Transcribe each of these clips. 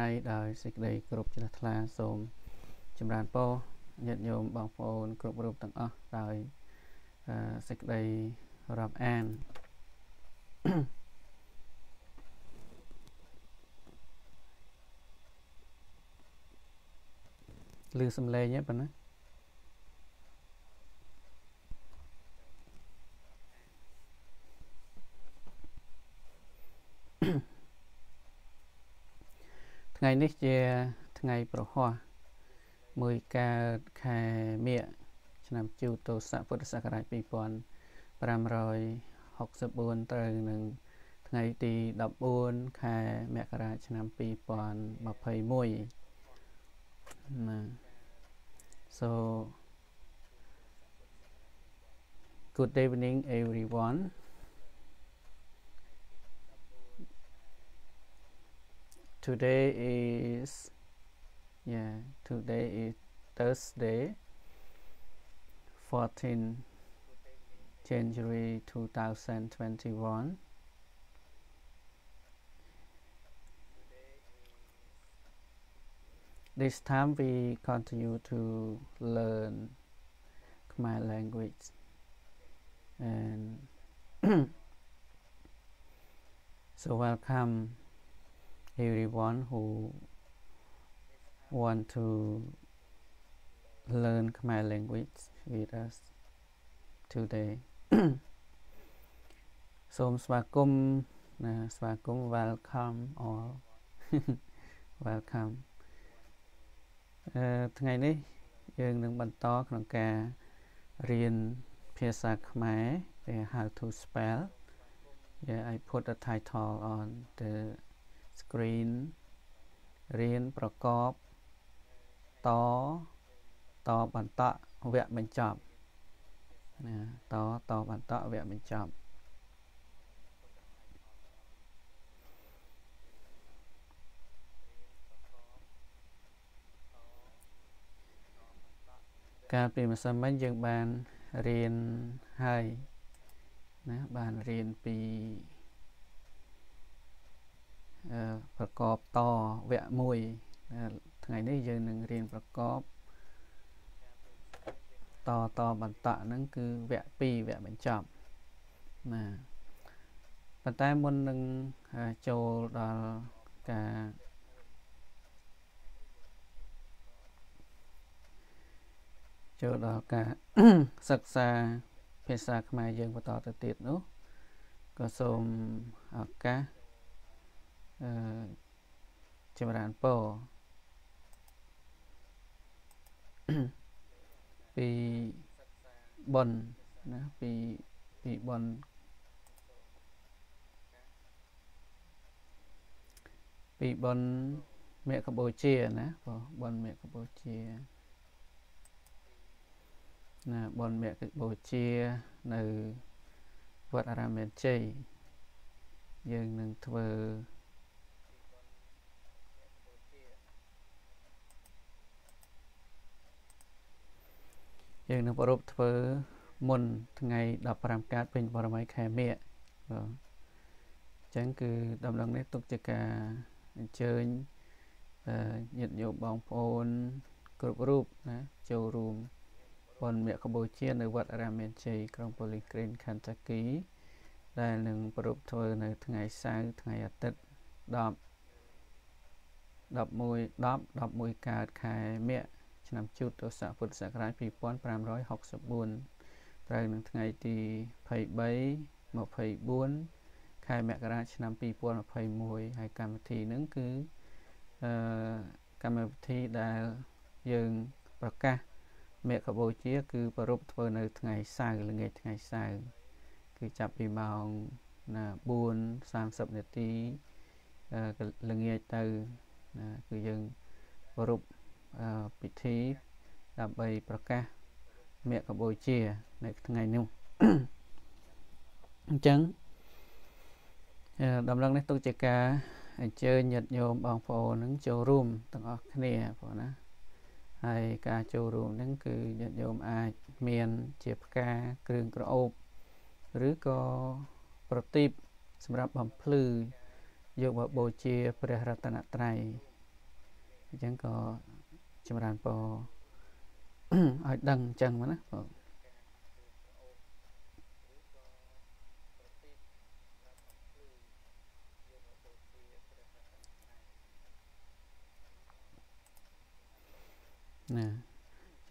ហើយដោយសេចក្តីគោរពជ្រះថ្លាសូមចម្រើនពរញាតិញោមបងប្អូន គ្រប់រូបទាំងអស់ដោយសេចក្តីរាប់អានឮសំឡេងទេប៉ុណ្ណា ថ្ងៃនេះជាថ្ងៃប្រហ័សមួយកើតខែមិញឆ្នាំជូតោស័កពុទ្ធសករាជ2564ត្រូវនឹងថ្ងៃទី14ខែមករាឆ្នាំ2021ណា so good evening everyone today is yeah today is Thursday 14 January 2021 this time we continue to learn Khmer language and so welcome everyone who want to learn Khmer language with us today សូមស្វាគមន៍ណាស្វាគមន៍ welcome all welcome អឺថ្ងៃនេះយើងនឹងបន្តក្នុងការរៀនភាសាខ្មែរដែល how to spell yeah I put the title on the screen រៀនប្រកបតតបន្តវគ្គបញ្ចប់ណាតតបន្តវគ្គបញ្ចប់កាលពីម្សិលមិញយើងបានរៀនហើយណាបានរៀនពី ប្រកបតវគ្គ1ថ្ងៃនេះយើងនឹងរៀនប្រកបតតបន្តហ្នឹងគឺវគ្គ2វគ្គបញ្ចប់ណាប៉ុន្តែមុននឹងចូលដល់ការចូលដល់ការសិក្សាភាសាខ្មែរយើងបន្តទៅទៀតនោះក៏សូមឱកាស អឺចម្រើនពរពីប៉ុនណាពីពីប៉ុនពីប៉ុនមេកម្ពុជាណាបងប៉ុនមេកម្ពុជាណាប៉ុនមេកម្ពុជានៅវត្តអារាមមានជ័យយើងនឹងធ្វើ យើងនឹងប្រពធ្វើមុនថ្ងៃ15កើតពេញបរមីខែមិញបាទអញ្ចឹងគឺដំណឹងនេះទុកជាការអញ្ជើញញាតិញោមបងប្អូន គ្រប់រូបណាចូលរួមបនមគ្គបូជានៅវត្តអារាមមានជ័យក្រុងប៉ូលីក្រីនខេនតាគី ដែលនឹងប្រពធ្វើនៅថ្ងៃសៅរ៍ថ្ងៃអាទិត្យ10 11 10 11កើតខែមិញ ឆ្នាំជូតទស័កពុទ្ធសករាជ2564ត្រូវនឹងថ្ងៃទី23 24ខែមករាឆ្នាំ2021ហើយកម្មវិធីហ្នឹងគឺអឺកម្មវិធីដែលយើងប្រកាសមគ្គបូជា គឺប្រពធ្វើនៅថ្ងៃសៅរ៍ល្ងាចថ្ងៃសៅរ៍គឺចាប់ពីម៉ោងណា4:30នាទីល្ងាចទៅណាគឺយើងប្រព ពិធីដើម្បីប្រកាសមគ្គបូជា នៅថ្ងៃនោះអញ្ចឹងដំណឹងនេះទុកជាការអញ្ជើញញាតិញោមបងប្អូននឹងចូលរួមទាំងអស់គ្នាបងណាហើយការចូលរួមហ្នឹងគឺញាតិញោមអាចមានជាផ្កាគ្រឿងក្រអូបឬក៏ប្រទីបសម្រាប់បំភ្លឺយកមកបូជាព្រះរតនត្រ័យអញ្ចឹងក៏ ចម្រើនពរឲ្យដឹងអញ្ចឹងមកណាបងណា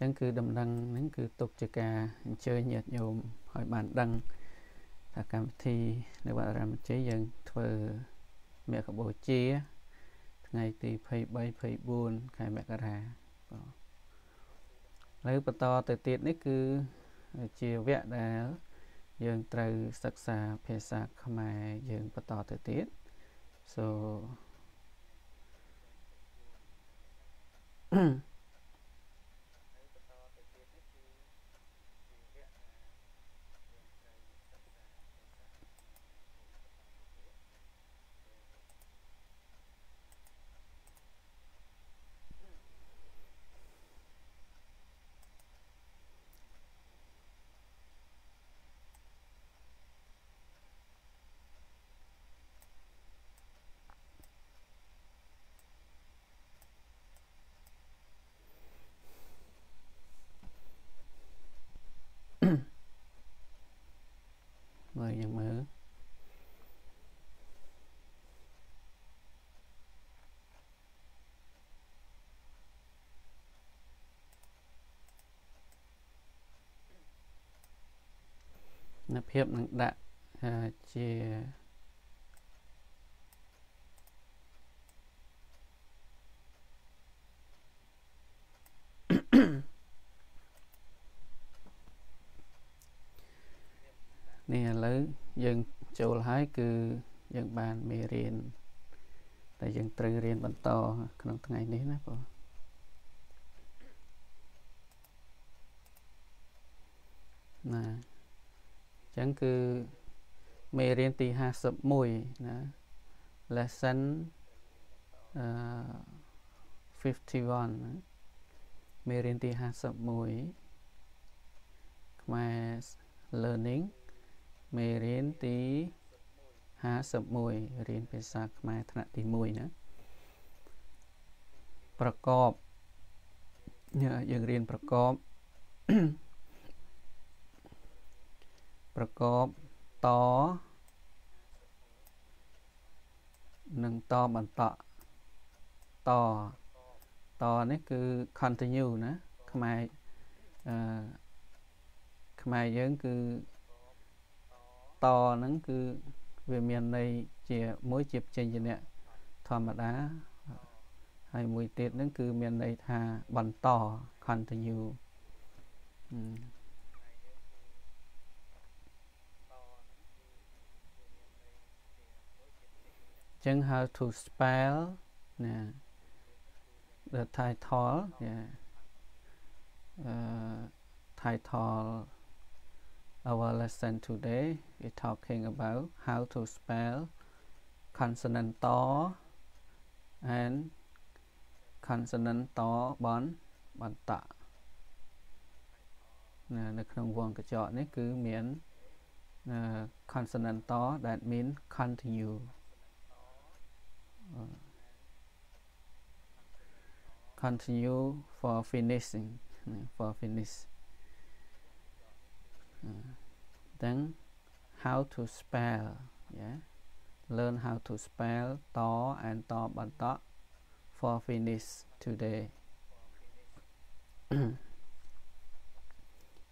អញ្ចឹងគឺដំណឹងហ្នឹងគឺទុកជាការអញ្ជើញញាតិញោមឲ្យបានដឹងថាកម្មវិធីនៅវត្តរាមជ័យយើងធ្វើមគ្គបូជា ថ្ងៃទី23 24ខែមករា បាទហើយបន្តទៅទៀតនេះគឺជាវគ្គដែលយើងត្រូវសិក្សាភាសាខ្មែរយើងបន្តទៅទៀត so ន ភាពនឹងដាក់ជានេះឥឡូវយើងចូលហើយគឺយើងបានមេរៀនតែយើងត្រូវរៀនបន្តក្នុងថ្ងៃនេះណាបងណា ចឹងគឺមេរៀនទី51ណា lesson អឺ51ណាមេរៀនទី51ខ្មែរ learning មេរៀនទី51រៀនភាសាខ្មែរថ្នាក់ទី1ណាប្រកបយើងរៀនប្រកប ប្រកបតនិងតបន្តតតនេះគឺ continue ណាខ្មែរអឺខ្មែរយើងគឺតហ្នឹងគឺវាមានន័យជាមួយជាចេញជាអ្នកធម្មតាហើយមួយទៀតហ្នឹងគឺមានន័យថាបន្ត continue ចឹង how to spell ណា the title yeah uh, title our lesson today we talking about how to spell consonant ត and consonant តបនបន្តណានៅក្នុងវងកញ្ចក់នេះគឺមាន consonant ត that mean continue Uh, continue for finishing uh, for finish. Uh, then how to spell yeah? Learn how to spell to and to banta for finish today.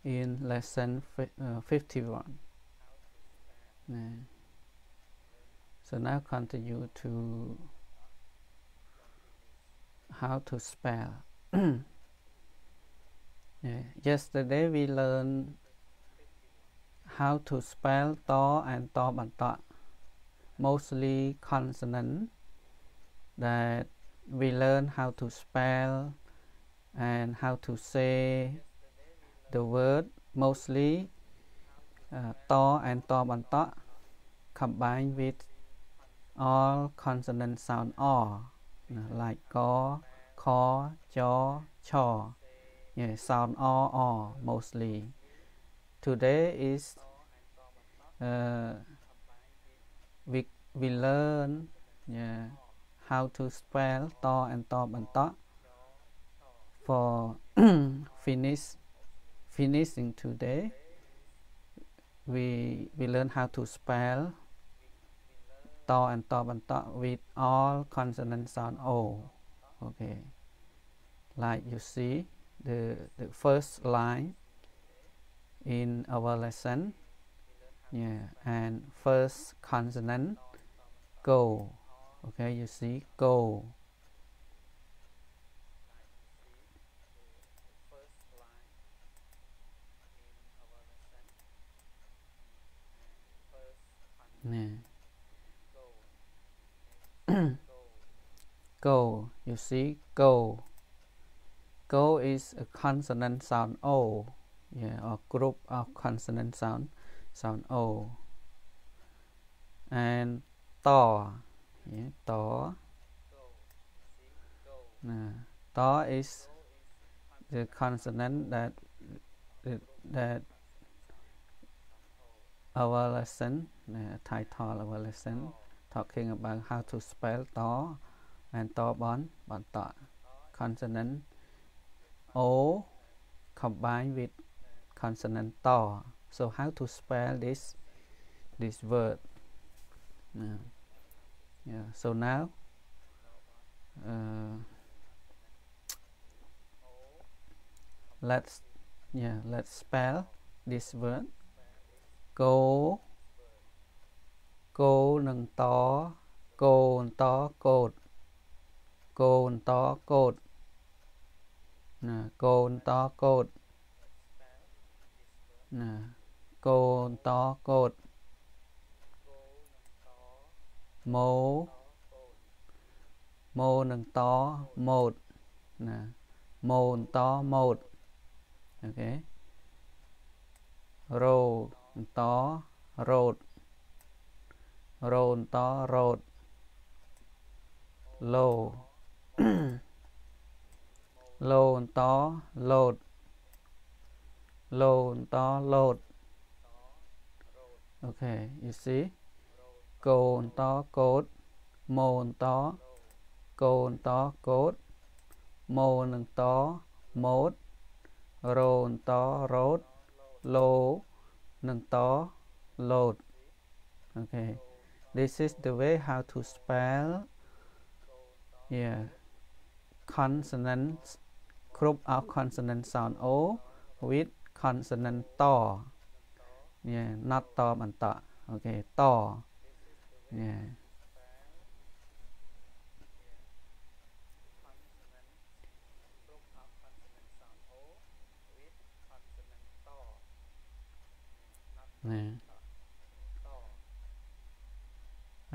In lesson uh, 51 so now continue to how to spell. yeah. Yesterday we learned how to spell to and to banta, mostly consonant that we learn how to spell and how to say the word mostly uh, to and to banta combined with all consonant sound or like ko, kho, cho, cho. Yeah, sound o, o mostly. Today is uh, we we learn yeah how to spell to and to and to for finish finishing today we we learn how to spell តអន្តបន្ត with all consonant sound o okay like you see the the first line in our lesson yeah and first consonant go okay you see go Go you see go. Go is a consonant sound o. Yeah or group of consonant sound sound o. And to yeah to nah, to is the consonant that that our lesson uh, title our lesson talking about how to spell to and to bon bon to consonant o combined with consonant to so how to spell this this word yeah, yeah. so now uh, let's yeah let's spell this word គោគោនឹងតគោតកោ តគោតកោតណាគោតកោតណាគោតកោតម៉ូម៉ូនឹងតម៉ូតណាម៉ូនតម៉ូតអូខេរោតរោតរោនតរោត ឡូឡូនតឡូតឡូនតឡូត okay you see កូនតកូតម៉ូនតកូនតកូតម៉ូននឹងតម៉ូតរោនតរោតឡូនឹងត load okay this is the way how to spell yeah consonants group of consonant sound o with consonant ត yeah not តបន្ត okay ត yeah nè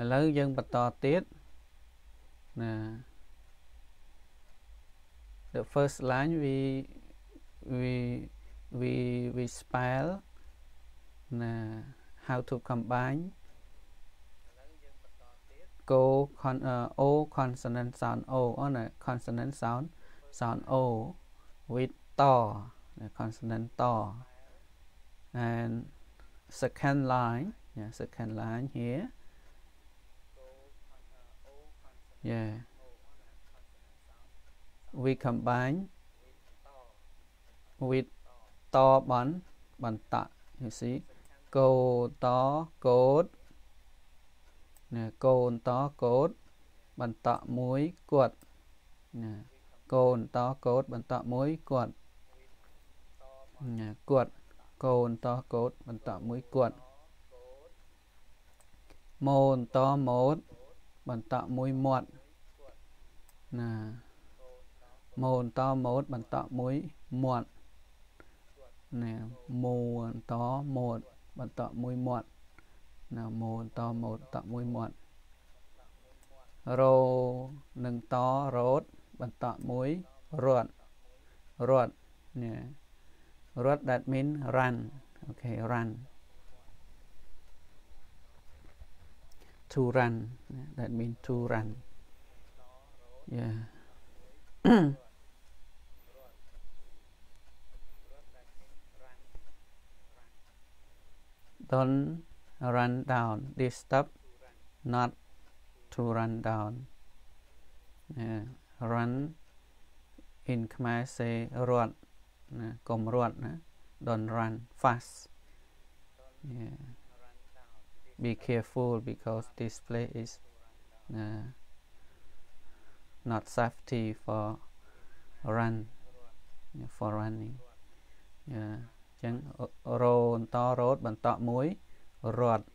ឥឡូវយើងបន្តទៀតណា the first line we we we we spell uh, how to combine. Go con uh, o consonant sound o oh, on a consonant sound sound o with to the consonant to and second line yeah second line here. Yeah. We combine with to bắn bắn tạ you see cô to cốt nè côn to cốt bắn tạ muối cuột nè côn to cốt bắn tạ muối cuột nè cuột កូនតកូតបន្តមួយគាត់ម៉ូនតម៉ូតបន្តមួយមាត់ណា ម៉ូនតម៉ូតបន្តមួយមាត់ណែម៉ូនតម៉ូតបន្តមួយមាត់ណាម៉ូនតម៉ូតតមួយមាត់រោនឹងតរោតបន្តមួយរត់រត់ណែ Rot that mean run. Okay, run. To run. That mean to run. Yeah. Don't run down. This step not to run down. Yeah. Run in Khmer say រត់ណាកុំរត់ណា don't run fast yeah be careful because this place is uh, not safety for run for running អញ្ចឹងរោបន្តរត់បន្តមួយរត់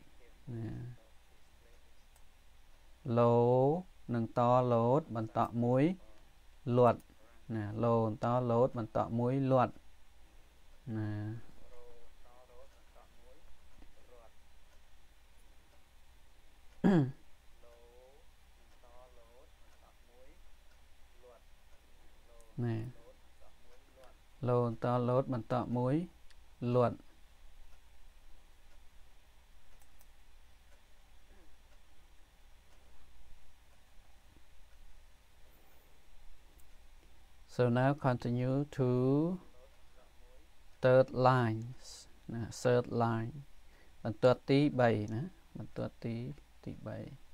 ឡូនឹងតលោតបន្តមួយលត់ណាឡូបន្តលោតបន្តមួយលត់ណា ណែឡូបន្តលោតបន្តមួយលត់ so now continue to third lines ណា third line បន្ទាត់ទី3ណាបន្ទាត់ទីទី3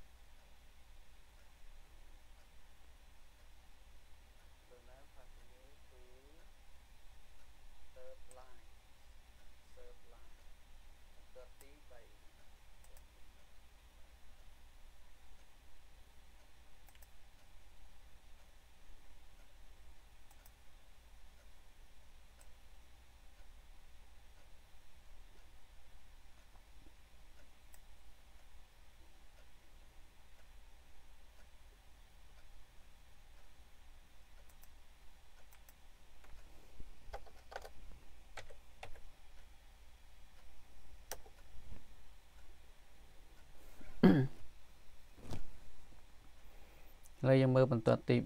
ហើយយើងមើលបន្ទាត់ទី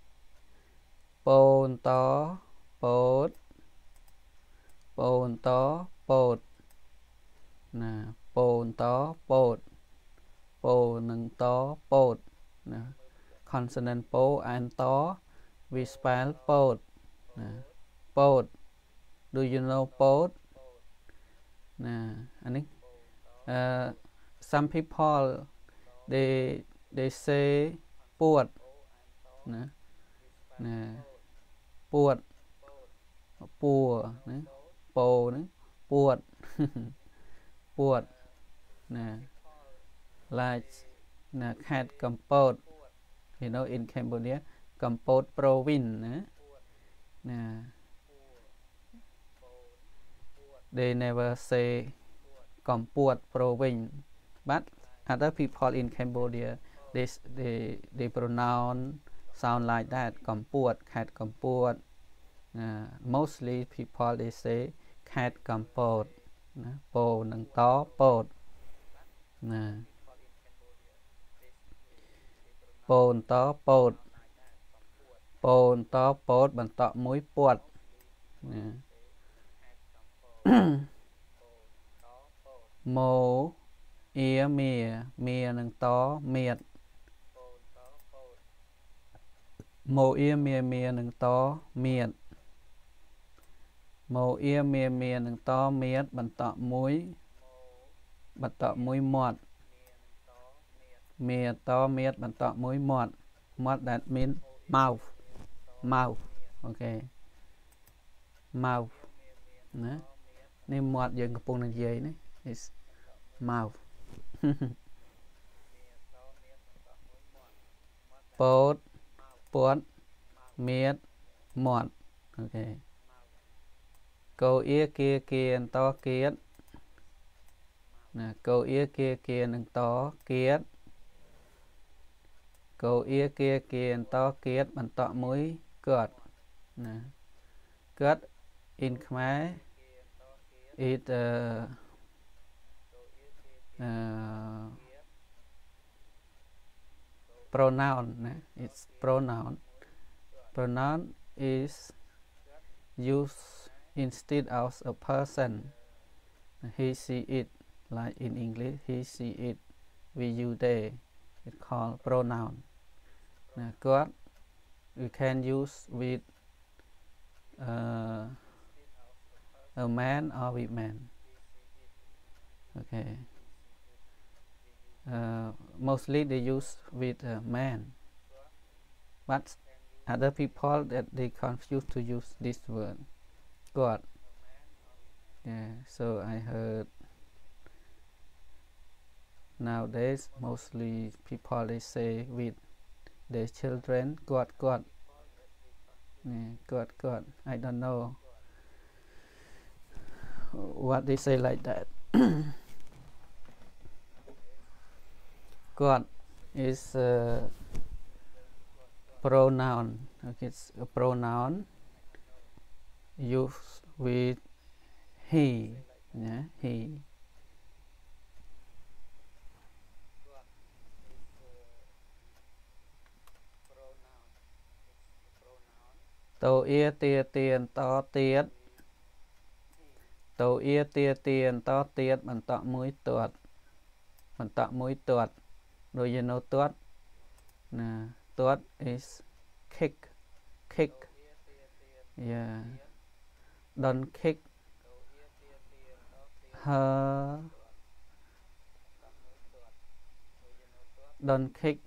3ពោនតពោតពោនតពោតណាពោនតពោតពោនឹងតពោតណា consonant ពោ and ត we spell ពោតណាពោត do you know ពោតណាអានេះអឺ some people they they say ពួតណាណាពួតពួណាពោហ្នឹងពួតពួតណា like ណាខេត្តកំពត you know in Cambodia កំពត province ណាណា they never say កំពត province but other people in Cambodia they they they pronounce sound like that កំពួតខេតកំពួតណា mostly people they say ខេតកំពតណាពោនឹងតពោតណាពោនតពោតពោនតពោតបន្តមួយពួតណាម៉ូអៀមៀមៀនឹងតមៀត ម៉ូអៀមៀមៀនឹងតមៀតម៉ូអៀមៀមៀនឹងតមៀតបន្តមួយបន្តមួយមាត់មៀតមៀតបន្តមួយមាត់មាត់ that mean mouth mouth អូខេ mouth ណានេះមាត់យើងកំពុងនិយាយនេះ is mouth ពោត ពួតមៀតមាត់អូខេកោអៀគៀគៀអន្តគៀតណាកោអៀគៀគៀនឹងតគៀតកោអៀគៀគៀអន្តគៀតបន្តមួយគាត់ណាគាត់ in ខ្មែរ it uh, uh, pronoun eh? it's pronoun. Pronoun is used instead of a person. He see it like in english he see it we you they it's called pronoun. Now god we can use with uh, a man or with man. Okay uh, mostly they use with a man. But other people that they confuse to use this word. God. Yeah so I heard nowadays mostly people they say with their children God God. Yeah, God God. I don't know what they say like that God is a pronoun okay it's a pronoun used with he yeah he tô ia tia tiền to tiết tô ia tia tiền to tiết បន្តមួយទាត់បន្តមួយទាត់ ដូចយើងនៅទាត់ណា thought is kick kick yeah don't kick her don't kick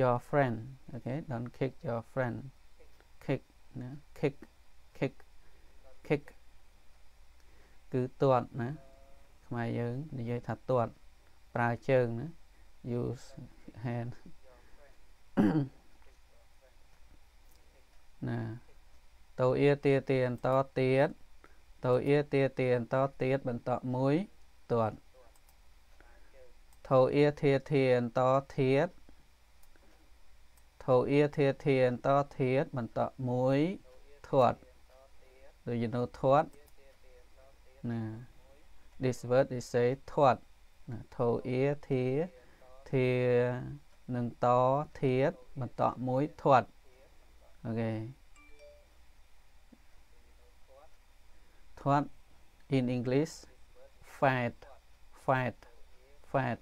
your friend okay don't kick your friend kick ណា kick kick kick គឺទាត់ណាខ្មែរយើងនិយាយថាទាត់ប្រើជើងណា use hand ណាតោអៀទាទាបន្តទៀតតោអៀទាទាបន្តទៀតបន្តមួយទាត់ថោអៀធាធាបន្តធាតថោអៀធាធាបន្តធាតបន្តមួយធាត់ដូច you know ធាត់ណា this word is say ធាត់ណាថោអៀធា ធានឹងតធាតបន្តមួយធាត់អូខេធាត់ in english fat fat fat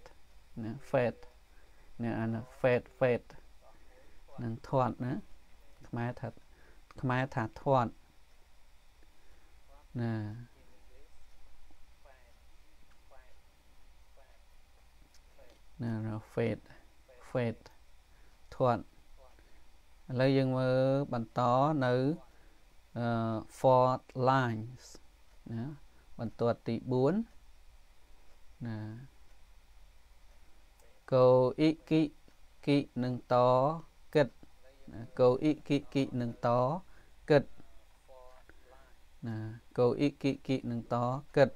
ណា fat ណាអាន fat fat នឹងធាត់ណាខ្មែរថាខ្មែរថាធាត់ណា ណា fat fat ធាត់ឥឡូវយើងមើលបន្តនៅ fourth lines ណាបន្ទាត់ទី4ណាកោអ៊ីគីគីនឹងតគិតកោអ៊ីគីគីនឹងតគិតណាកោអ៊ីគីគីនឹងតគិត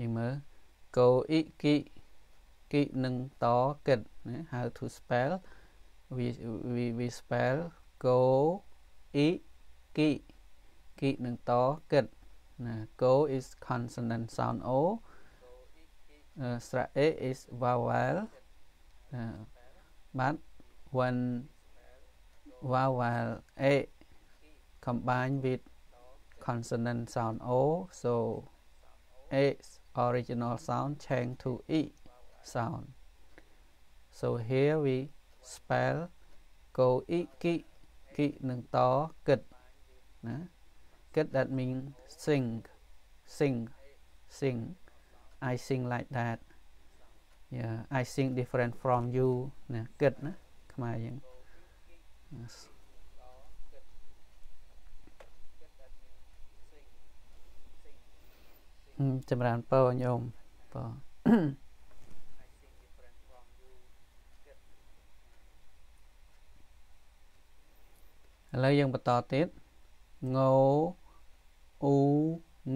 យើងមើល កូអ៊ីគីគីនឹងតគិតណា how to spell we we we spell កូអ៊ីគីគីនឹងតគិតណា go is consonant sound o uh, ស្រៈ a is vowel uh, but when vowel a combined with consonant sound o so a original sound change to e sound. So here we spell go e ki ki នឹងតគិតណាគិត that mean sing sing sing I sing like that yeah I sing different from you ណាគិតណាខ្មែរយើង yes. ចម្រើនពរញោមបងឥឡូវយើងបន្តទៀតងោអ៊ូ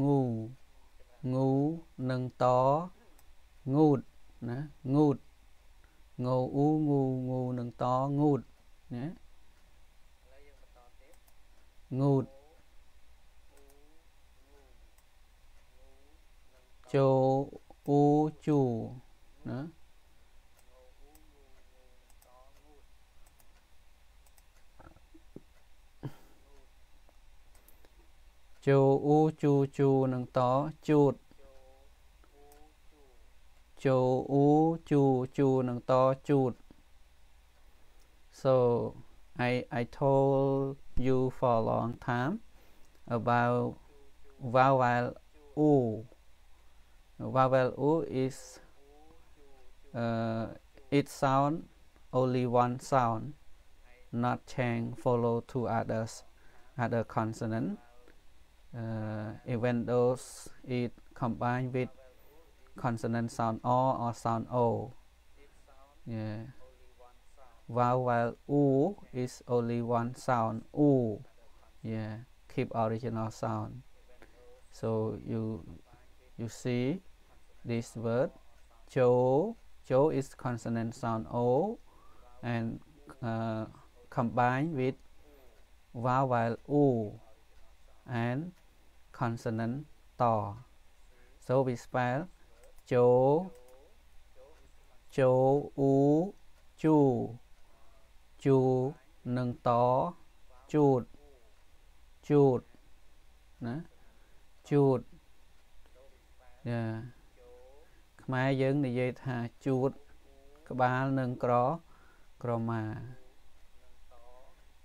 ងូងូនឹងតងូតណាងូតងោអ៊ូងូងូនឹងតងូតណាងូត ចូលអ៊ូជូណាចូលអ៊ូជូជូនឹងតជូតចូលអ៊ូជូជូនឹងតជូត so I I told you for a long time about vowel u vowel u is uh, it sound only one sound not change follow two others other consonant. Uh, even those it combined with consonant sound o or sound o. Yeah. Vowel u is only one sound u. Yeah. Keep original sound. So you you see this word jo jo is consonant sound o and uh, combined with vowel u and consonant to so we spell jo jo u chu ជូនិងតជូតជូតណាជូត យ៉ាខ្មែរយើងនិយាយថាជូតក្បាលនិងក្រក្រមា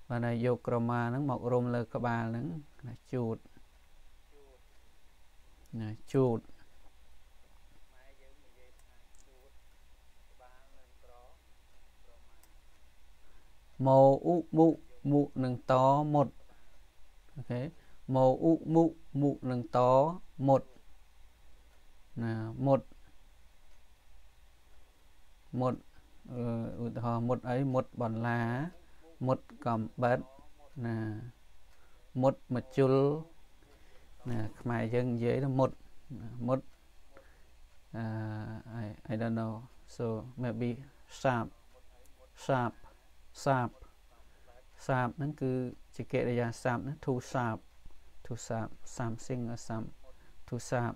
បានហើយយកក្រមាហ្នឹងមករុំលើក្បាលហ្នឹងណាជូតណាជូតម៉ូអ៊ុមុមុនឹងតមុតអូខេម៉ូអ៊ុមុមុនឹងតមុត ណាមុតមុតឧទាហរណ៍មុតអីមុតបន្លា មុតកំបិតណាមុតមជុលណាខ្មែរយើងនិយាយទៅមុតមុត uh, I I don't know so maybe sharp sharp សាបសាបហ្នឹងគឺជាកិរិយាសាបណា to សាប to សាប something or some to សាប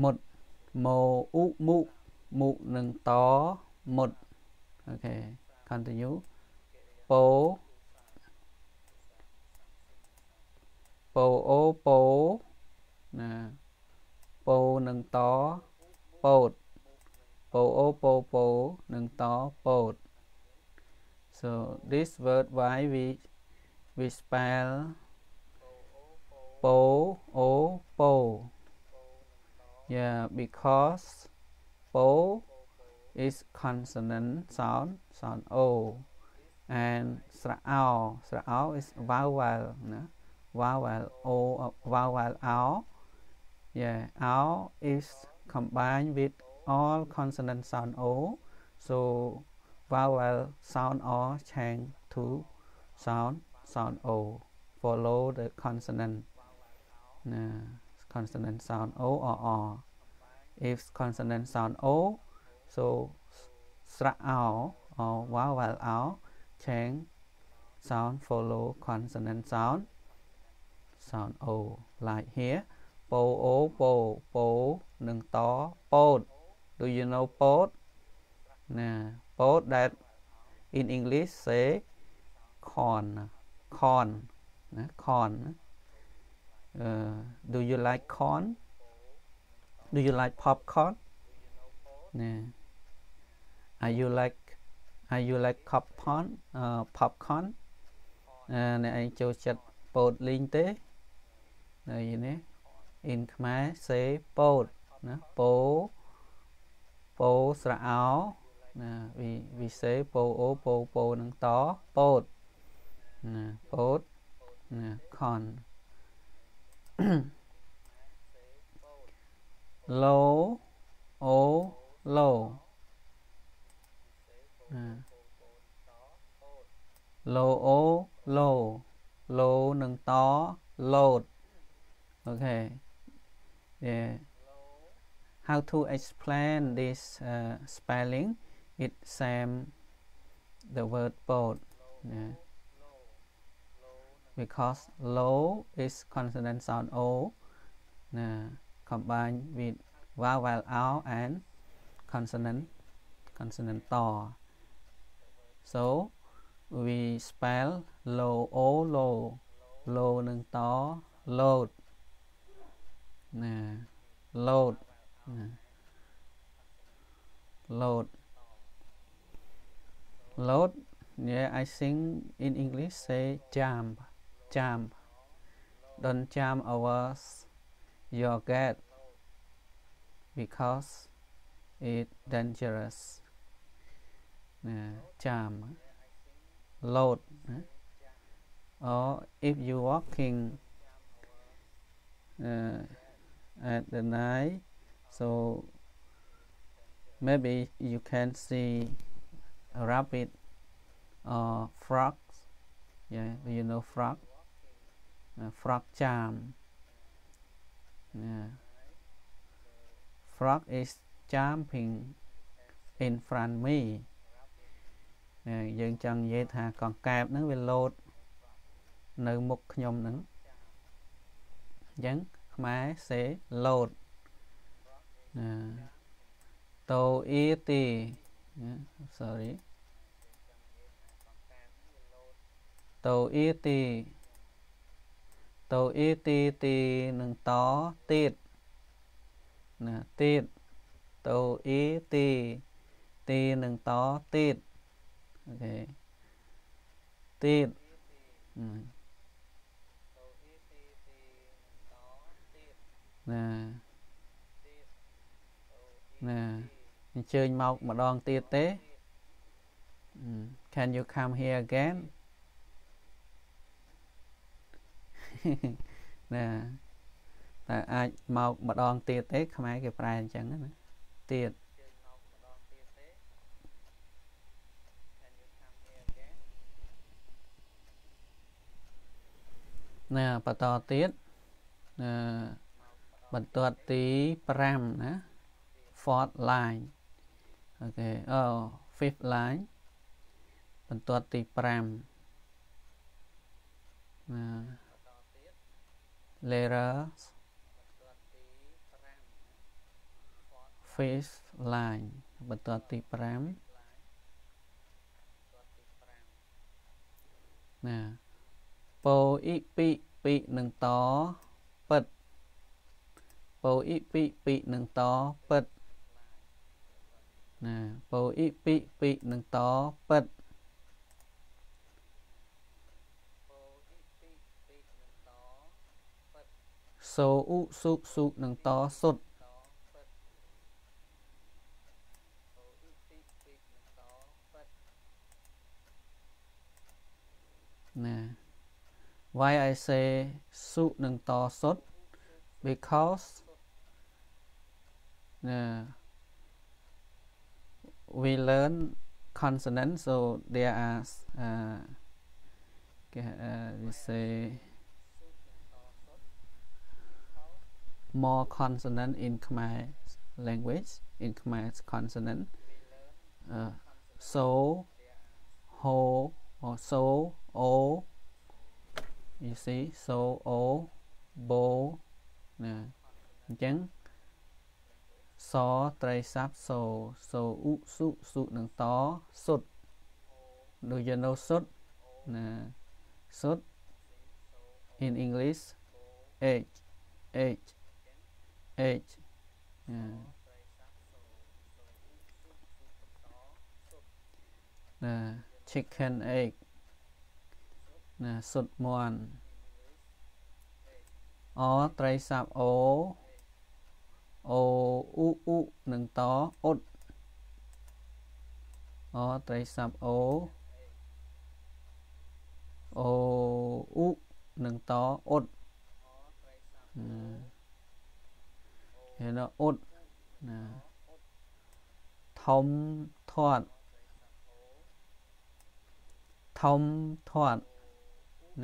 មុតម៉ូអ៊ុមុមុនឹងតមុតអូខេ continue ពោពោអូពោណាពោនឹងតពោតពោអូពោពោនិងតពោត so this word why we we spell po o po Yeah, because O is consonant sound, sound O. And srao, srao is vowel, nah, vowel O, vowel O. Yeah, O is combined with all consonant sound O. So vowel sound O change to sound, sound O. Follow the consonant. nah. Consonant sound O or O if consonant sound O so sra O or vowel O change sound follow consonant sound sound O like here ពោអូពោពោនឹងតពោត do you know pot ណា pot that in english say corn corn ណា corn uh, do you like corn do you like popcorn ណា are you like are you like popcorn uh, popcorn អ្នកឯងចូលចិត្តពោតលីងទេហើយនេះ in ខ្មែរ say ពោតណាពោពោស្រអោណាវិវិសេពោអូពោពោនឹងតពោតណាពោតណាខ នឡូអូឡូណាឡូអូឡូឡូនឹងតឡូតអូខេ yeah how to explain this uh, spelling it same the word both yeah. because low is consonant sound o uh, combined with vowel out and consonant consonant to so we spell low o low low នឹងត load ណា load load load yeah I think in English say jump jump don't jump over your gate because it dangerous. ណា jump load. Or if you walking uh, at the night so maybe you can see a rabbit or frogs. Yeah you know frog? uh, frog charm yeah frog is jumping in front me យើងចង់និយាយថាកង្កែបហ្នឹងវាលោតនៅមុខខ្ញុំហ្នឹងអញ្ចឹងខ្មែរសេលោតណាតូអ៊ីទី sorry តូអ៊ីទី តូអ៊ីទីទីនឹងតទៀតណាទៀតតូអ៊ីទីទីនឹងតទៀតអូខេទៀតណាណាអញ្ជើញមកម្ដងទៀតទេ Can you come here again ណាតែអាចមកម្ដងទៀតទេ ខ្មែរគេប្រែអញ្ចឹងណាទៀតណាបន្តទៀតណាបន្ទាត់ទី5ណា fourth line អូខេអូ fifth line បន្ទាត់ទី5ណា letters fifth line បន្ទាត់ទី5ណាពោអ៊ីពីពីនឹងតពិតពោអ៊ីពីពីនឹងតពិតណាពោអ៊ីពីពីនឹងតពិត សូអ៊ុសុសុនឹងតសុទ្ធណា why I say សុនឹងតសុទ្ធ because ណា we learn consonant so there are uh, uh, we say more consonant in Khmer language in Khmer's consonant uh, so ho or so o you see so o bo ណាអញ្ចឹងសត្រីស័ព្ទសូសូអ៊ុសុសុនឹងតសុទ្ធ Do you know សុទ្ធណាសុទ្ធ in English h h h ណា chicken egg ណាសុទ្ធមន់អត្រីស័ព្ទអូអូអ៊ូអ៊ូនឹងតអ៊ុតអត្រីស័ព្ទអូអូអ៊ូនឹងតអ៊ុត ហេណអ៊ុតណាធំធាត់ធំធាត់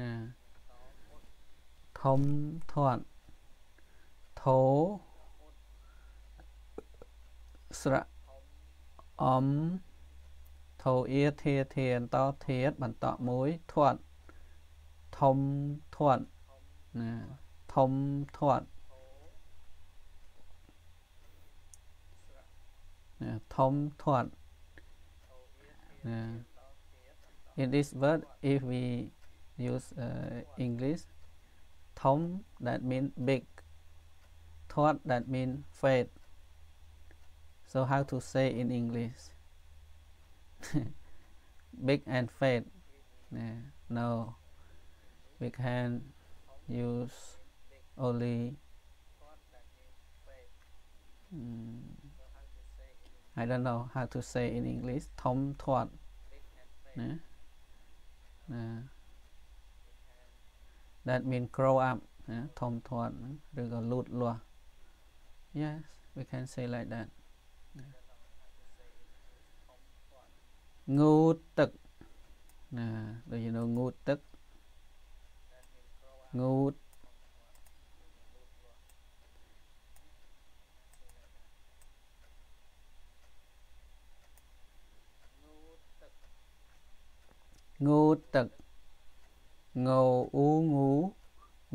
ណាធំធាត់ធោស្រៈអំធោអៀធាធាអន្តធាតបន្តមួយធាត់ធំធាត់ណាធំធាត់ ធំធាត់ណា in this word if we use uh, English thom that mean big thought that mean faith so how to say in English big and fat ណា no we can use only um, I don't know how to say in English ធំធាត់ណាណា that mean grow up ណាធំធាត់ឬក៏លូតលាស់ yes we can say like that ងូតទឹកណាដូច you know ងូតទឹកងូត ងូតទឹកងោអ៊ូងូ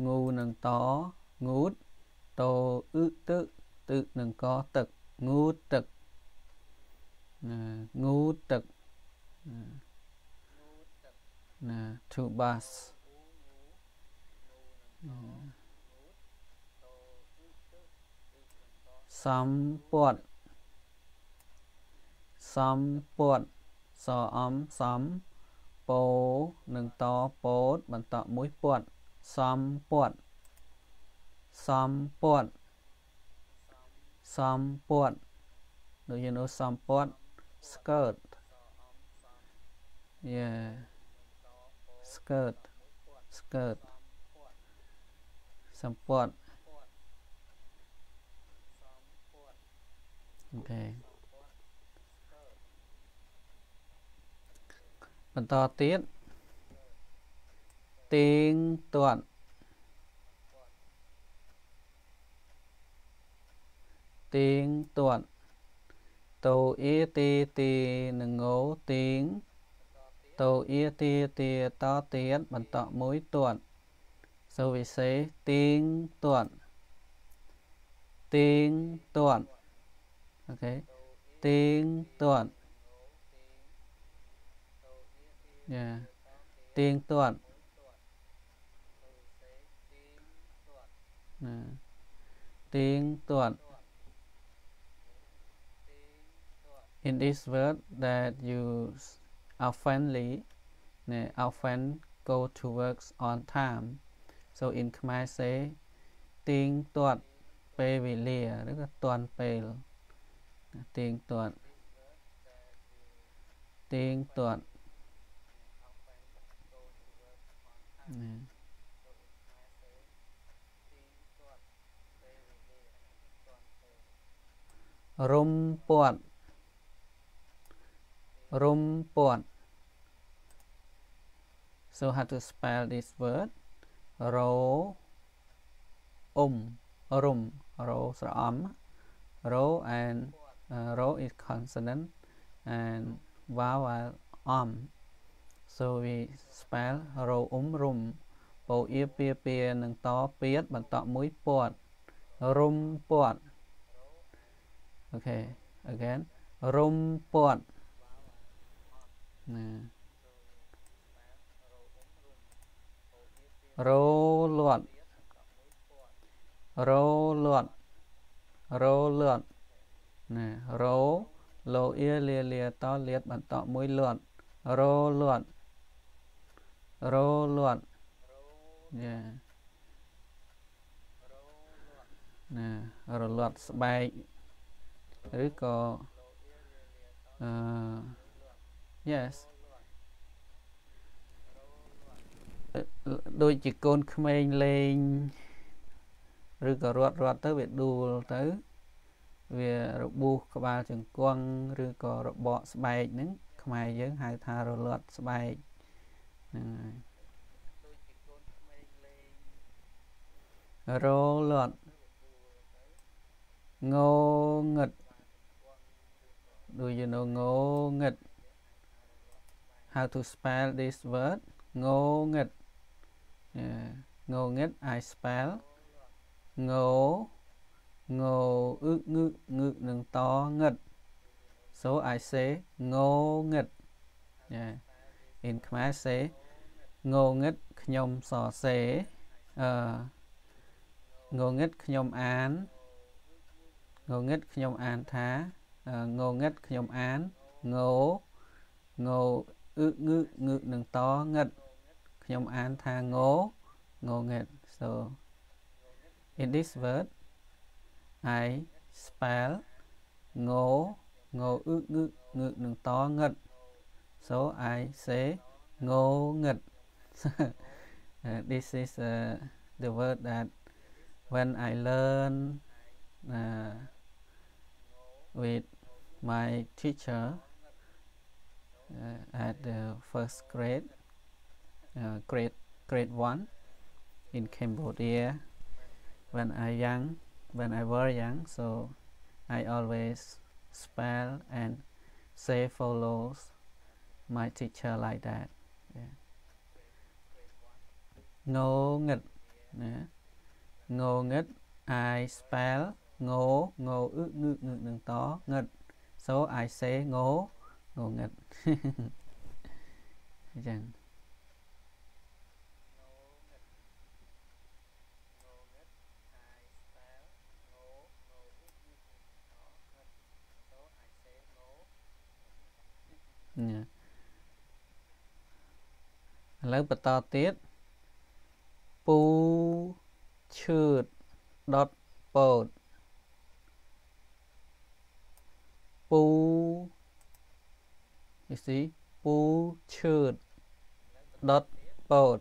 ងូនឹងតងូតតអ៊ឺទឹកទឹកនឹងកទឹកងូតទឹកងូតទឹកណា to bus សំពត់សំពត់សអំសំ ពោនឹងតពោតបន្តមួយពាត់សំពាត់សំពាត់សំពាត់ Do you know សំពាត់ skirt yeah skirt skirt សំពាត់អូខេ បន្តទៀតទៀងទាត់ទៀងទាត់តោអ៊ីទីទីនឹងងោទៀងតោអ៊ីទីទីតទៀតបន្តមួយទាត់ so we say ទៀងទាត់ទៀងទាត់អូខេទៀងទាត់ yeah ទៀងទាត់ណាទៀងទាត់ in this word that you oftenly often go to works on time so in Khmer say ទៀងទាត់ពេលវេលាឬក៏ទាន់ពេ លទៀងទាត់ទៀងទាត់រុំពាត់រុំពាត់ so how to spell this word រោអ៊ុំរុំរោស្រអំ ro and uh, ro is consonant and vowel om so we spell រោអ៊ុំរុំពោអៀពៀពៀនឹងតពៀតបន្តមួយពាត់រុំពាត់ okay again រុំពាត់ណារោលាត់រោលាត់រោលាត់ណារោលោអៀលាលាតលៀតបន្តមួយលាត់រោលាត់ រោលាត់យ៉ាណារលាត់ស្បែកឬក៏អឺ yes ដូចជាកូនក្មេងលេងឬក៏រត់រត់ទៅវាដួលទៅ វារបួសក្បាលជង្គង់ឬក៏របកស្បែកហ្នឹងខ្មែរយើងហៅថារលាត់ស្បែក ហ្នឹងហើយរលាត់ងងឹត Do you know ងងឹត How to spell this word ងងឹត yeah. ងងឹត I spell ងងអ៊ឹងឹងឹនឹងតងឹត so I say ងងឹត yeah in Khmer say ងងឹតខ្ញុំសរសេរអឺងងឹតខ្ញុំអានងងឹតខ្ញុំអានថាងងឹតខ្ញុំអានងងអ៊ឹងឹងឹនឹងតងឹតខ្ញុំអានថាងងងឹត so in this word i spell ងងអ៊ឹងឹងឹនឹងតងឹត so i say ងងឹត uh, this is uh, the word that when i learn uh, with my teacher uh, at the first grade uh, grade grade 1 in Cambodia when I young when I were young so I always spell and say follows my teacher like that. ងងឹតណាងងឹត I spell ងងអ៊ឹងឹងឹនឹងតងឹត so I say ងងងឹតអញ្ចឹងណាឥឡូវបន្តទៀត ពូឈឺតដុតពោតពូ you see ពូឈឺតដុតពោត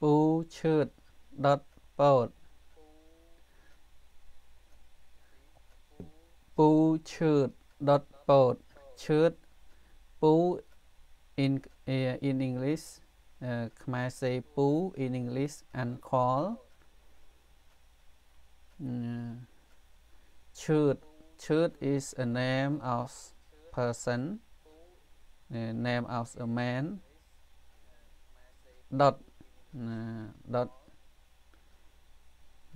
ពូឈឺតដុតពោតពូឈឺតដុតពោតឈឺតពូ in uh, in english uh, khmer say ពូ in english and call uh, chud chud is a name of person uh, name of a man dot uh, dot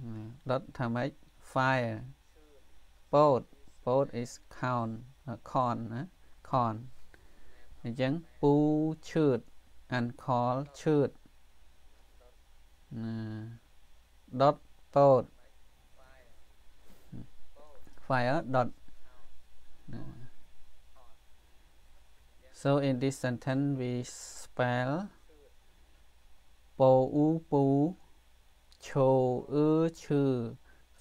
uh, dot ថាម៉េច fire pot pot is count uh, con ណា con អញ្ចឹងពូឈឺត and call ឈឺតណា dot pot fire dot so in this sentence we spell ពោអ៊ូពូឈោអឺឈឺ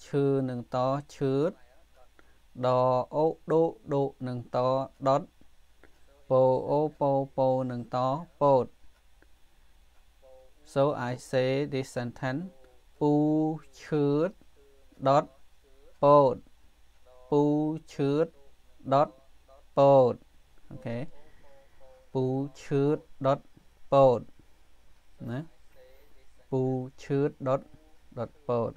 ឈឺនឹងតឈឺតដអូដូដូនឹងតដុត ពោអូពោពោនឹងតពោត so i say this sentence ពូឈឺតដុតពោតពូឈឺតដុតពោតអូខេពូឈឺតដុតពោតណាពូឈឺតដុតដុតពោត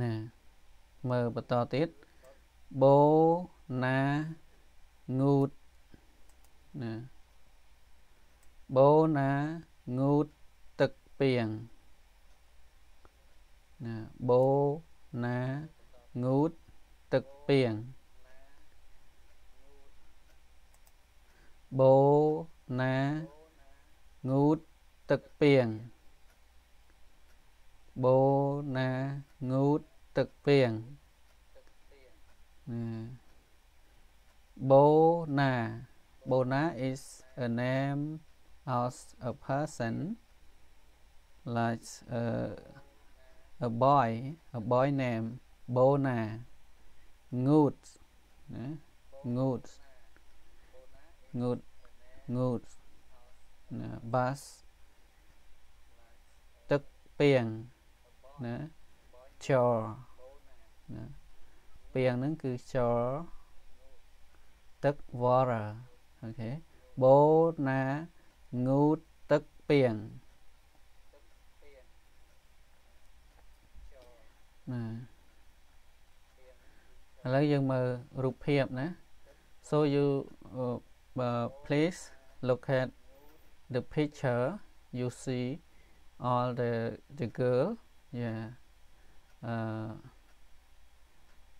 ណាមើលបន្តទៀតបូណាងូតណាបូណាងូតទឹកពីងណាបូណាងូតទឹកពីងបូណាងូតទឹកពីង បូណាងូតទឹកពីងបូណា Bona is a name of a person like a, a boy a boy name Bona Ngoot Ngoot Ngoot Ngoot bus ទឹកពីង ណាចរណាពីងហ្នឹងគឺចរទឹក water អូខេបូណាងូតទឹកពីងណាឥឡូវយើងមើលរូបភាពណា so you uh, please look at the picture you see all the the girl yeah uh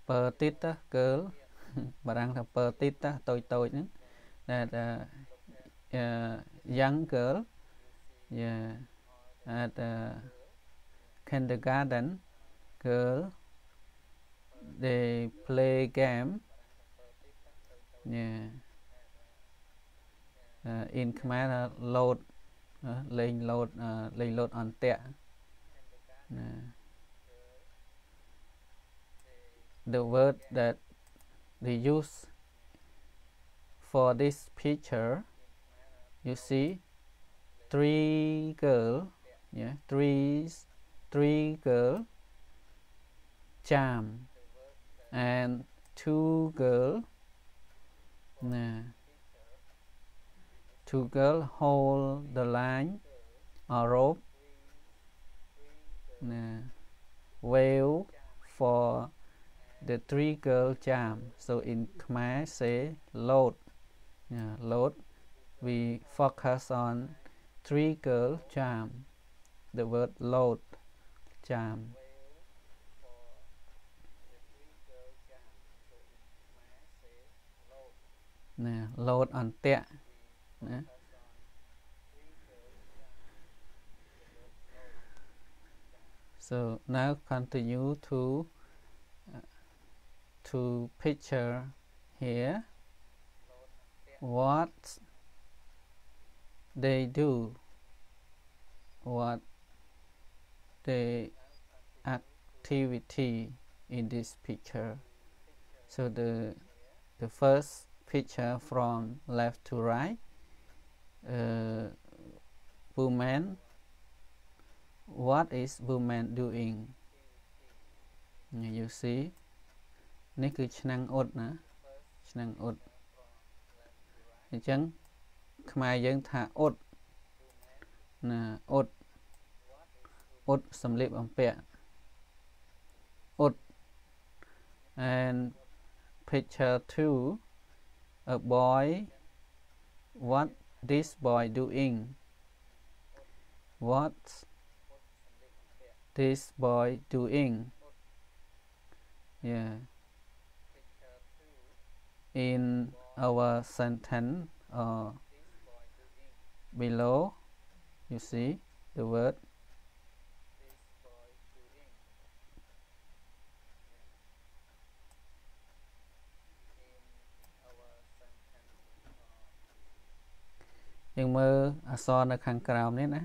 petite girl បារាំងថា petite តូចតូចហ្នឹងដែល young girl yeah at uh, kindergarten girl they play game yeah uh, in Khmer uh, load uh, លេង load uh, លេង load អន្ទាក់ណា the word that they use for this picture you see three girl yeah three three girl jam and two girl nah, two girl hold the line or rope wail for the three girl charm so in Khmer say load. Yeah, load. We focus on three girl charm the word load charm nè load on tẹt so now continue to uh, to picture here what they do what the activity in this picture. So the the first picture from left to right uh, woman what is woman doing you see នេះគឺឆ្នាំងអ៊ុតណាឆ្នាំងអ៊ុតអញ្ចឹងខ្មែរយើងថាអ៊ុតណាអ៊ុតអ៊ុតសម្លៀកបំពាក់អ៊ុត and picture 2 a boy what this boy doing what this boy doing yeah in our sentence uh, below you see the word យើងមើលអក្សរនៅខាងក្រោមនេះណា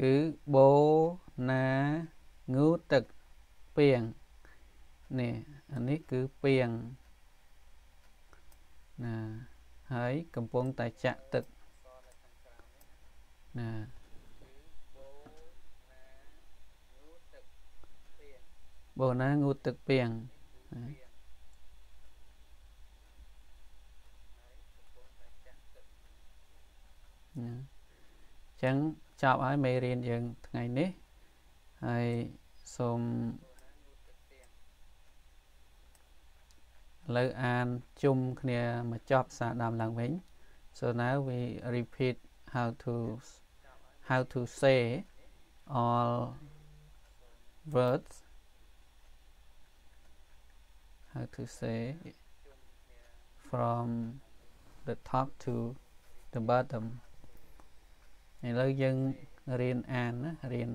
គឺបូ ណាងូទឹកពីងនេះអានេះគឺពីងណាហើយកំពុងតែចាក់ទឹកណាបូណាងូទឹកពីងណាអញ្ចឹងចប់ហើយមេរៀនយើងថ្ងៃនេះ ហើយសូមលើអានជុំគ្នាមកចប់សារដើមឡើងវិញ so now we repeat how to how to say all words how to say from the top to the bottom ឥឡូវយើងរៀនអានណារៀន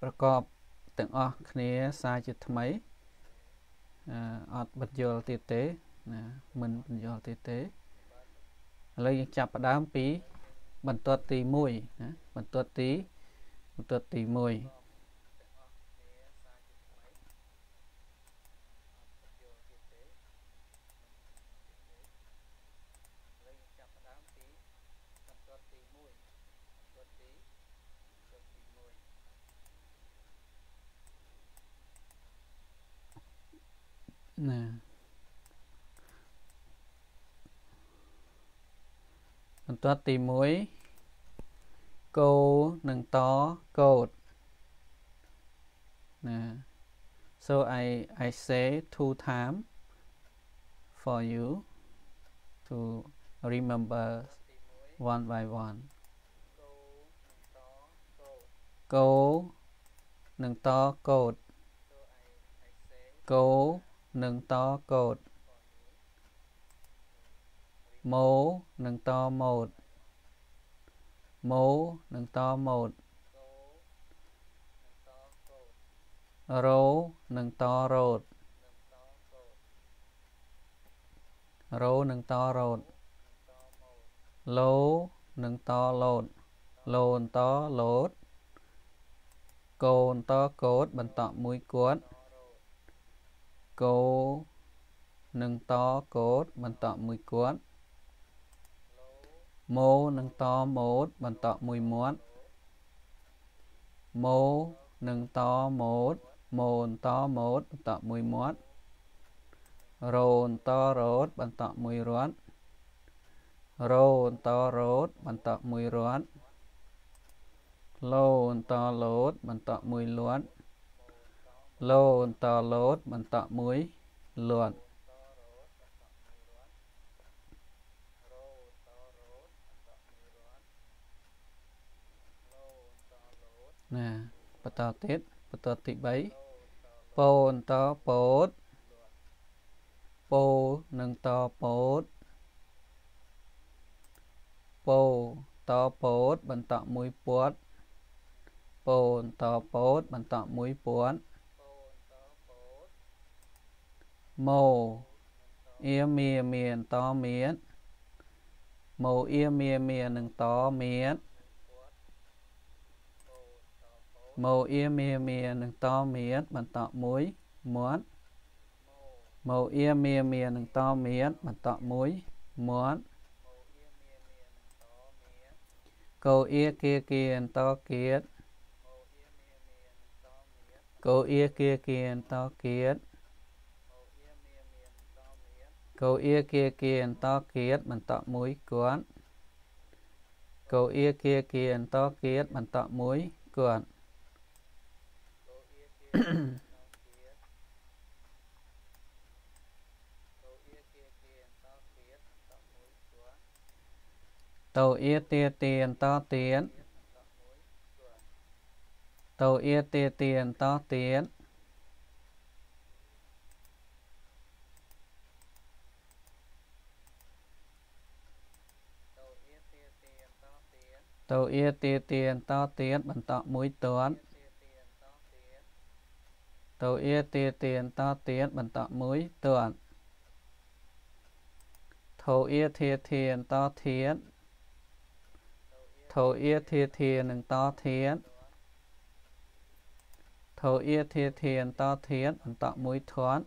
ប្រកបទាំងអស់គ្នាសារជាថ្មីអត់បញ្យល់ទៀតទេណាមិនបញ្យល់ទៀតទេឥឡូវយើងចាប់ផ្ដើមពីបន្ទាត់ទី1ណាបន្ទាត់ទីបន្ទាត់ទី1ណា បន្ទាត់ទី1គោនិងតកោតណា so i i say two time for you to remember one by one គោនិងតកោតគោនិងតកូត ម៉ូនឹងតម៉ូតម៉ូនឹងតម៉ូតរោនឹងតរ៉ូតរោនឹងតរ៉ូតឡូនឹងតឡូតឡូនតឡូតកូនតកូតបន្តមួយគាត់កោនឹងតកូតបន្តមួយគាត់ ម៉ូនឹងតម៉ូតបន្តមួយមាត់ម៉ូនឹងតម៉ូតម៉ូនតម៉ូតបន្តមួយមាត់រ៉ូនតរ៉ូតបន្តមួយរត់រ៉ូនតរ៉ូតបន្តមួយរត់ឡូនតឡូតបន្តមួយលាត់ឡូនតឡូតបន្តមួយលាត់ ណាបន្តទៀតបន្តទី3ពោនតពោតពោនឹងតពោតពោតពោតបន្តមួយពួតពោនតពោតបន្តមួយពួតម៉ូអៀមៀមានតមានម៉ូអៀមៀមាននឹងតមាន ម៉ូអៀមៀមាននឹងតមានបន្តមួយមាត់ម៉ូអៀមៀមាននឹងតមានបន្តមួយមាត់កោអៀគៀគៀតគៀតកោអៀគៀគៀតគៀតកោអៀគៀគៀតគៀតបន្តមួយគាត់កោអៀគៀគៀតគៀតបន្តមួយគាត់ តោអៀទាទៀនតទៀនតោអៀទាទៀនតទៀនតោអៀទាទៀនត ទៀនបន្តមួយទាត់តោអៀទាទៀនតទៀនបន្តមួយទាត់ថោអៀធាធានតធានថោអៀធាធាននឹងតធានថោអៀធាធានតធានបន្តមួយធាត់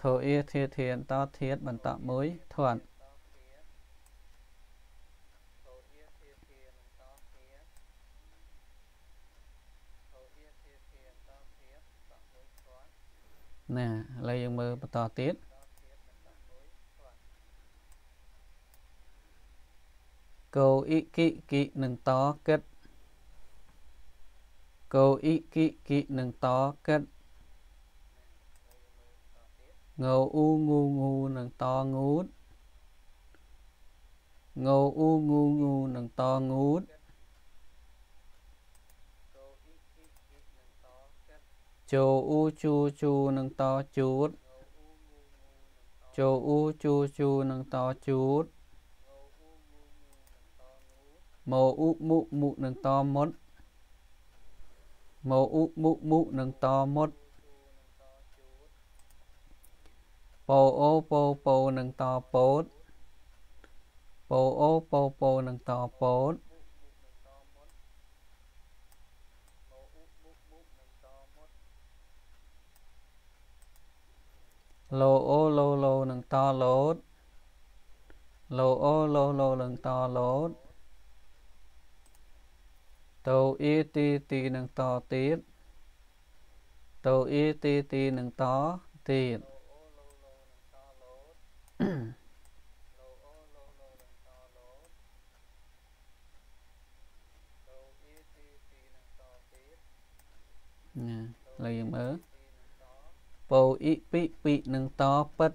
ថោអៀធាធានតធានបន្តមួយធាត់ ណាឥឡូវយើងមើលបន្តទៀតកោអ៊ីគិគិនឹងតគិតកោអ៊ីគិគិនឹងតគិតងោអ៊ូងូងូនឹងតងូតងោអ៊ូងូងូនឹងតងូត ចូលអ៊ូជូជូនឹងតជូតចូលអ៊ូជូជូនឹងតជូតម៉ូអ៊ុមុមុនឹងតមុតម៉ូអ៊ុមុមុនឹងតមុតពោអូពោពោនឹងតពោតពោអូពោពោនឹងតពោត ឡូអូឡូឡូនឹងតឡូតឡូអូឡូឡូនឹងតឡូតតូអ៊ីទីទីនឹងតទៀតតូអ៊ីទីទីនឹងតទៀតណាឡើយយើងមើល ពោអ៊ីពីពីនឹងតពិត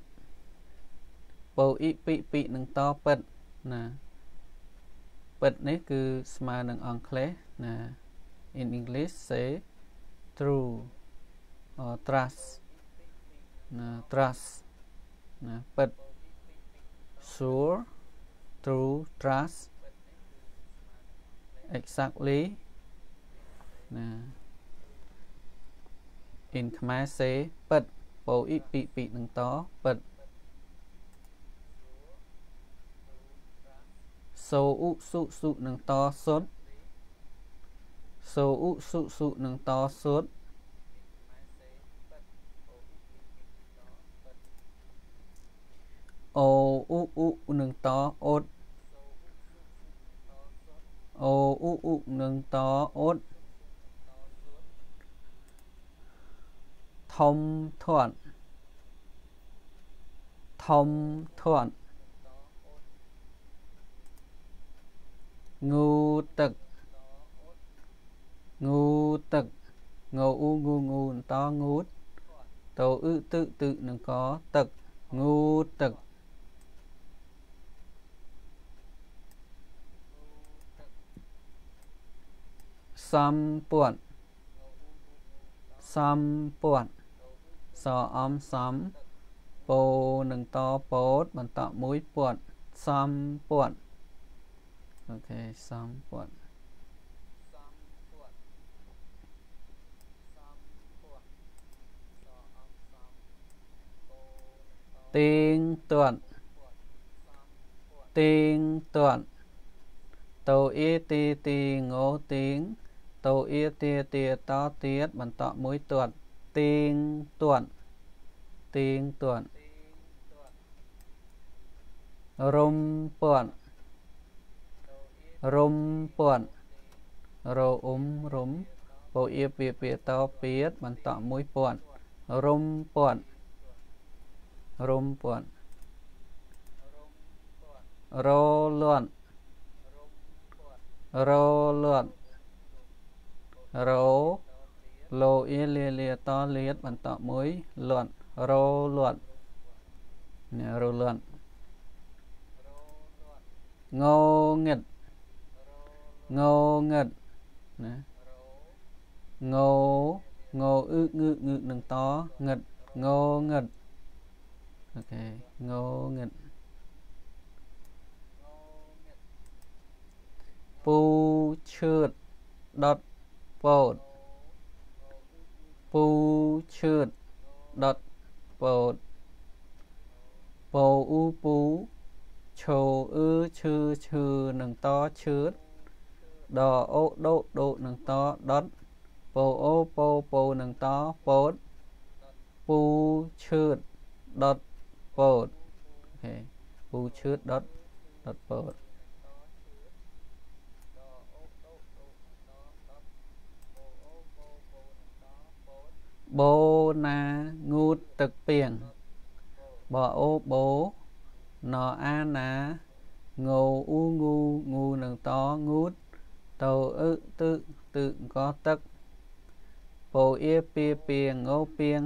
ពោអ៊ីពីពីនឹងតពិតណាពិតនេះគឺស្មើនឹងអង់គ្លេសណា in english say true or trust ណា trust ណាពិត sure true trust exactly ណា in ខ្មែរ say ពិតពោអ៊ីពីពីនឹងតពិតសូអ៊ុសុសុនឹងតសុទ្ធសូអ៊ុសុសុនឹងតសុទ្ធអូអ៊ុអ៊ុនឹងតអ៊ុតអូអ៊ុអ៊ុនឹងតអ៊ុត ធំធាត់ធំធាត់ងូទឹកងូទឹកងូអ៊ូងូងូតងូតតអ៊ឺទឹកទឹកនឹងកទឹកងូទឹក សំពួតសំពួតសអំសំពោនឹងតពោតបន្តមួយពួតសំពួតអូខេសំពួតទៀងទាត់ទៀងទាត់តោអ៊ីទីទីងោទៀងតោអ៊ីទីទីតទៀតបន្តមួយទាត់ ទៀងទាត់ទៀងទាត់រុំពាត់រុំពាត់រអ៊ុំរុំពោអៀពីពីតពៀតបន្តមួយពាត់រុំពាត់រុំពាត់រលន់រលន់រោ លោអ៊ីលាលាតលៀតបន្តមួយលន់រោលន់នេះរោលន់ងងឹតងងឹតណាងងអ៊ឺងឺងឺនឹងតងឹតងងឹតអូខេងងឹតពូឈឿតដុតពោត ពូឈឿតដុតពោតពោអ៊ូពូឈោអ៊ឺឈឺឈឺនឹងតឈឿតដអូដូដូនឹងតដុតពោអូពោពោនឹងតពោតពូឈឿតដុតពោតអូខេពូឈឿតដុតដុតពោត បូណាងូតទឹកពីងបអូបូណអាណាងូអ៊ូងូងូនឹងតងូតតោអ៊ឺទឺទឺកទឹកបូអៀពីពីងោពីង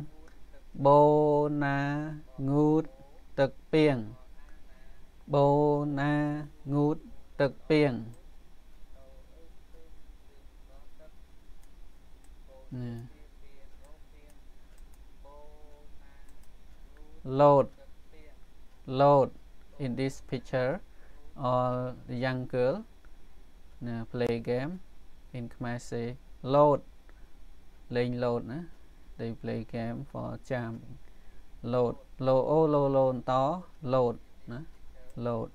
បូណាងូតទឹកពីងបូណាងូតទឹកពីងណា load load in this picture or the young girl uh, play game in Khmer say load lane load uh, they play game for jam load low oh low low to load uh, load.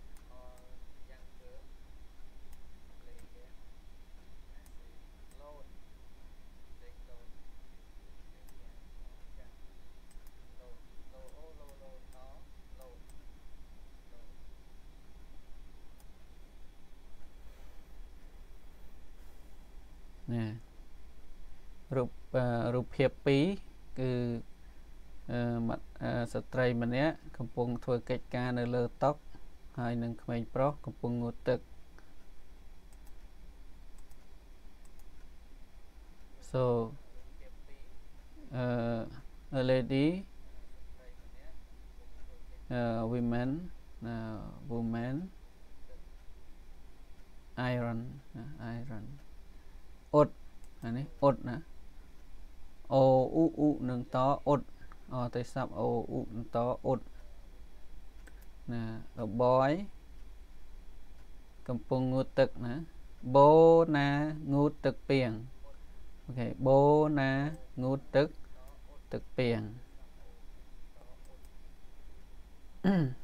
ភាព2គឺស្ត្រីម្នាក់កំពុងធ្វើកិច្ចការនៅលើតុហើយនឹងក្មេងប្រុសកំពុងងូតទឹក so uh, a lady uh, women uh, woman iron uh, iron អ៊ុតអានេះអ៊ុតណា អូអ៊ូអ៊ូនឹងតអ៊ុតអទៅសាប់អូអ៊ូនឹងតអ៊ុតណារបយកំពុងងូតទឹកណាបូណាងូតទឹកពីងអូខេបូណាងូតទឹកទឹកពីងអឺ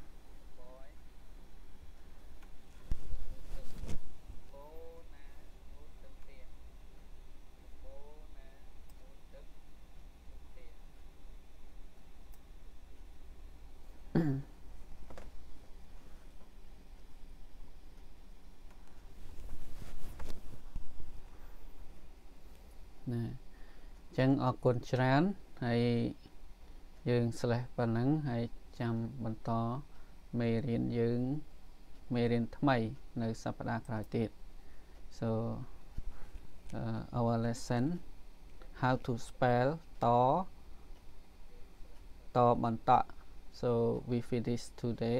អរគុណច្រើនហើយយើងស្លេះប៉ុណ្ណឹងហើយចាំបន្តមេរៀនយើងមេរៀនថ្មីនៅសប្តាហ៍ក្រោយទៀត so uh, our lesson how to spell តតបន្ត so we finish today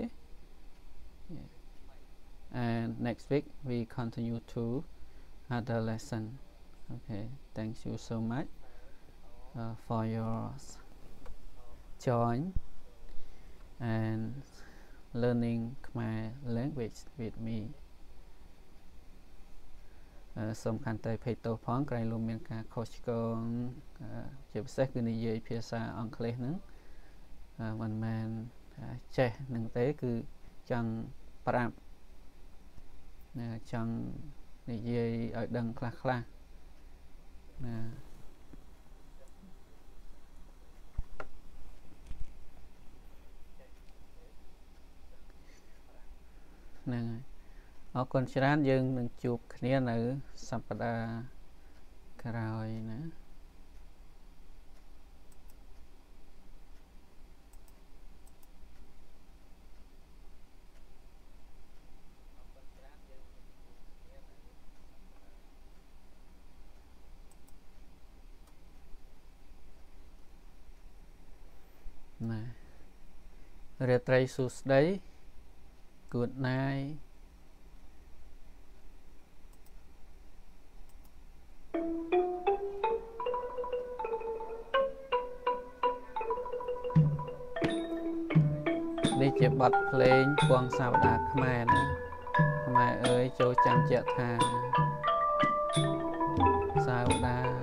and next week we continue to other lesson okay thank you so much uh, for your join and learning my language with me សូមកាន់តែភ័យទោសផងក្រែងលោកមានការខុសឆ្គងជាពិសេសគឺនិយាយភាសាអង់គ្លេសហ្នឹងមិនមែនចេះនឹងទេគឺចង់ប្រាប់ចង់និយាយឲ្យដឹងខ្លះខ្លះណា ហ្នឹងហើយអរគុណច្រើនយើងនឹងជួបគ្នានៅសប្តាហ៍ក្រោយណាណារាត្រីសួស្តី good night នេះជាបទភ្លេងពងសាវតាខ្មែរណាខ្មែរអើយចូលចាំជាក់ថាសាវតា